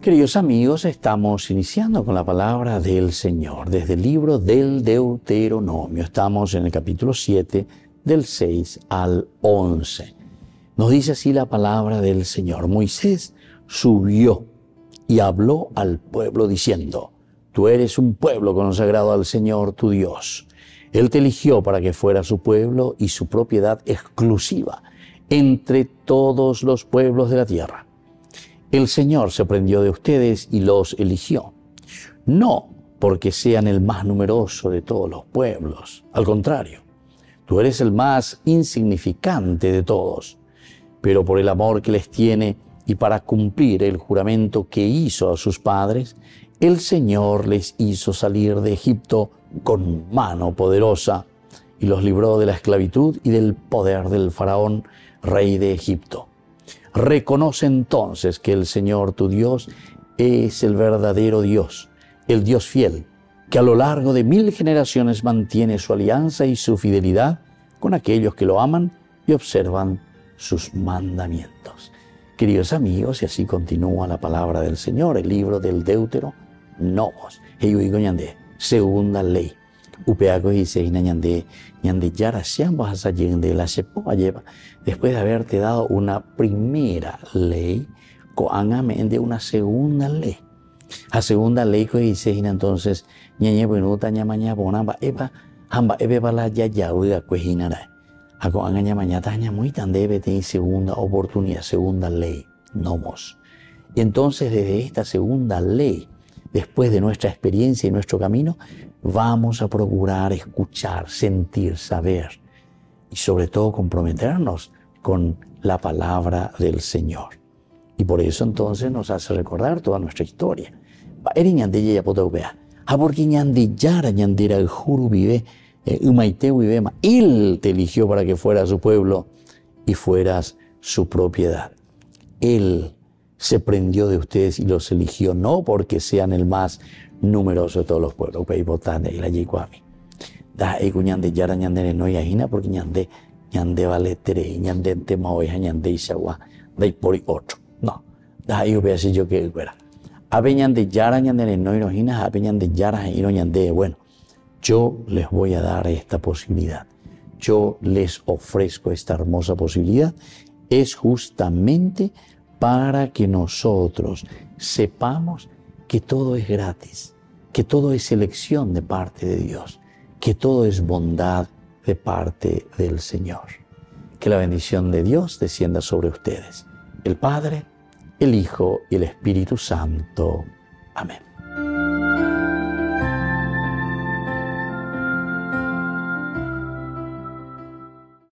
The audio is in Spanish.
Queridos amigos, estamos iniciando con la palabra del Señor desde el libro del Deuteronomio. Estamos en el capítulo 7 del 6 al 11. Nos dice así la palabra del Señor. Moisés subió y habló al pueblo diciendo, Tú eres un pueblo consagrado al Señor tu Dios. Él te eligió para que fuera su pueblo y su propiedad exclusiva entre todos los pueblos de la tierra el Señor se prendió de ustedes y los eligió. No porque sean el más numeroso de todos los pueblos. Al contrario, tú eres el más insignificante de todos. Pero por el amor que les tiene y para cumplir el juramento que hizo a sus padres, el Señor les hizo salir de Egipto con mano poderosa y los libró de la esclavitud y del poder del faraón, rey de Egipto. Reconoce entonces que el Señor tu Dios es el verdadero Dios, el Dios fiel, que a lo largo de mil generaciones mantiene su alianza y su fidelidad con aquellos que lo aman y observan sus mandamientos. Queridos amigos, y así continúa la palabra del Señor, el libro del Deutero, Nomos, segunda ley. Upeaco Seina ñande, ñande yara a de la sepo lleva después de haberte dado una primera ley, de una segunda ley. La segunda ley que dice entonces, ñañe buenuta ñamaña bonamba eba, hamba ebe bala ya ya uiga cuejinara. Ako anga ñamaña taña muy tan debe tener segunda oportunidad, segunda ley, nomos. Entonces desde esta segunda ley, después de nuestra experiencia y nuestro camino, vamos a procurar escuchar, sentir, saber y sobre todo comprometernos con la palabra del Señor. Y por eso entonces nos hace recordar toda nuestra historia. Él te eligió para que fueras su pueblo y fueras su propiedad. Él se prendió de ustedes y los eligió no porque sean el más numeroso de todos los pueblos. y la Da e de yara ñande no yajina porque ñande ñande vale tere ñande tema oveja ñande isagua da por otro. No. Da e ube así yo que fuera. Abe ñande yara ñande no inojina, abe ñande yara ino ñande. Bueno, yo les voy a dar esta posibilidad. Yo les ofrezco esta hermosa posibilidad. Es justamente para que nosotros sepamos que todo es gratis, que todo es elección de parte de Dios, que todo es bondad de parte del Señor. Que la bendición de Dios descienda sobre ustedes, el Padre, el Hijo y el Espíritu Santo. Amén.